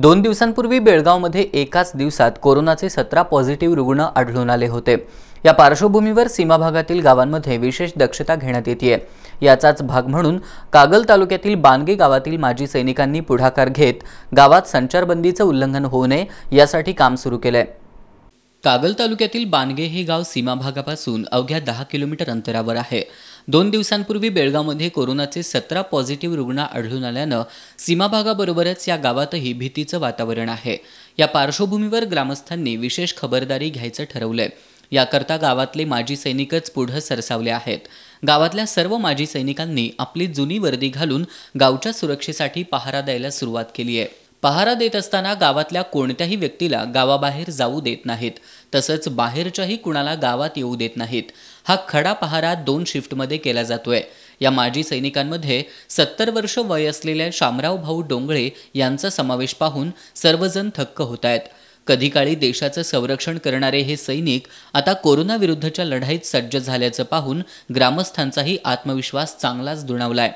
दोन दिवसांपूर्वी बेळगावमध्ये एकाच दिवसात कोरोनाचे सतरा पॉझिटिव्ह रुग्ण आढळून आले होते. या पार्श्वभूमीवर सीमा भागातील गावांमध्ये विशेष दक्षता घेण्यात येते याचाच भाग म्हणून कागल तालुक्यातील बानगे गावातील माजी सैनिकांनी पुढाकार घेत गावात संचारबंदीचं उल्लंघन होऊ नये यासाठी काम सुरू केलंय. कागल तालुक्यातील बानगे हे गाव सीमा भागापासून अवघ्या दहा किलोमीटर अंतरावर आहे. दोन दिवसांपूर्वी बेळगावमध्ये कोरोनाचे सतरा पॉझिटिव्ह रुग्ण आढळून आल्यानं सीमा भागाबरोबरच या गावातही भीतीचं वातावरण आहे. या पार्श्वभूमीवर ग्रामस्थांनी विशेष खबरदारी घ्यायचं ठरवलंय. याकरता गावातले माजी सैनिकच पुढं सरसावले आहेत. गावातल्या सर्व माजी सैनिकांनी आपली जुनी वर्दी घालून गावच्या सुरक्षेसाठी पहारा द्यायला सुरुवात केली आहे. पहारा देत असताना गावातल्या कोणत्याही व्यक्तीला गावाबाहेर जाऊ देत नाहीत. तसंच बाहेरच्याही कुणाला गावात येऊ देत नाहीत. हा खडा पहारा दोन शिफ्टमध्ये केला जातोय. या माजी सैनिकांमध्ये सत्तर वर्ष वय असलेल्या शामराव भाऊ डोंगळे यांचा समावेश पाहून सर्वजण थक्क होत आहेत. कधी काळी देशाचं संरक्षण करणारे हे सैनिक आता कोरोनाविरुद्धच्या लढाईत सज्ज झाल्याचं पाहून ग्रामस्थांचाही आत्मविश्वास चांगलाच दुणावलाय.